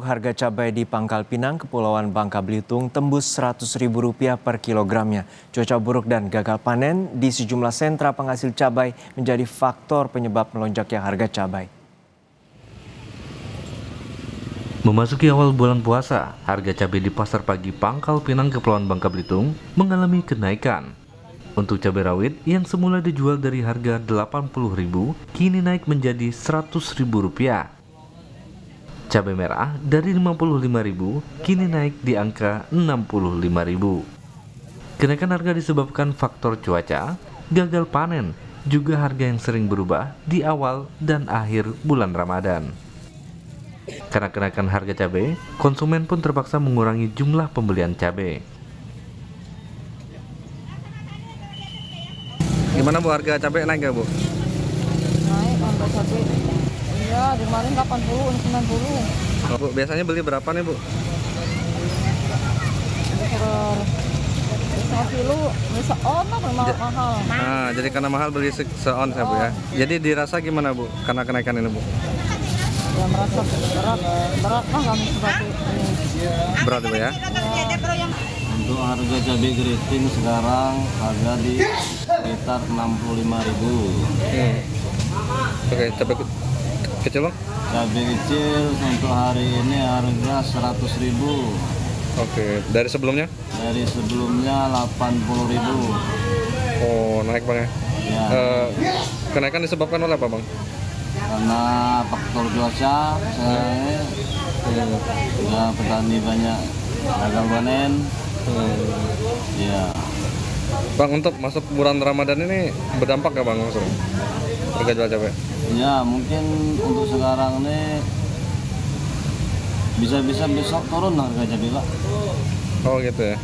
buruk harga cabai di Pangkal Pinang, Kepulauan Bangka Belitung tembus Rp100.000 per kilogramnya. Cuaca buruk dan gagal panen di sejumlah sentra penghasil cabai menjadi faktor penyebab melonjaknya harga cabai. Memasuki awal bulan puasa, harga cabai di pasar pagi Pangkal Pinang Kepulauan Bangka Belitung mengalami kenaikan. Untuk cabai rawit yang semula dijual dari harga Rp80.000 kini naik menjadi Rp100.000 Cabai merah dari Rp55.000 kini naik di angka Rp65.000. Kenaikan harga disebabkan faktor cuaca, gagal panen, juga harga yang sering berubah di awal dan akhir bulan Ramadan. Karena kenaikan harga cabai, konsumen pun terpaksa mengurangi jumlah pembelian cabai. Gimana Bu harga cabai naik nggak Bu? naik harga cabai iya di kemarin 80 ini 90 Oh, Bu, biasanya beli berapa nih Bu? per kilo seon lah mahal Nah, jadi karena mahal beli se seon ya Bu ya. Jadi dirasa gimana Bu karena kenaikan ini Bu? ya merasa berat berat lah kami sebagai ini Berat Bu ya? Untuk harga cabai keriting sekarang harga di sekitar 65.000. Hmm. Oke, cabai kecil Bang? Cabai kecil untuk hari ini harga 100.000. Oke, dari sebelumnya? Dari sebelumnya 80.000. Oh, naik Bang ya. Ya, Eh, kenaikan disebabkan oleh apa Bang? karena faktor cuaca saya ya petani banyak gagal panen. Ya, Bang, untuk masuk bulan Ramadan ini berdampak nggak Bang langsung? Harga jual cabai? ya mungkin untuk sekarang ini bisa-bisa besok turun harga cabai pak. Oh gitu ya.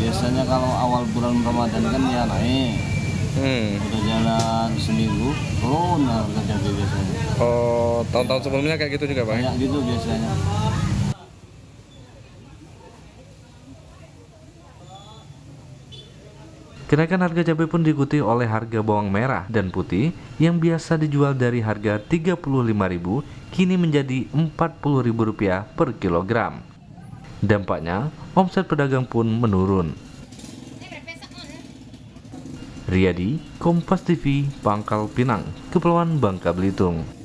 Biasanya kalau awal bulan Ramadan kan ya naik. Hmm. Udah jalan seminggu, turun harga cabai biasanya. Oh, tahun-tahun sebelumnya kayak gitu juga Bang? ya? Kayak gitu biasanya. Kenaikan harga cabai pun diikuti oleh harga bawang merah dan putih yang biasa dijual dari harga Rp35.000 kini menjadi Rp40.000 per kilogram. Dampaknya, omset pedagang pun menurun. Riyadi, Kompas TV, Pangkal Pinang, Kepulauan Bangka Belitung.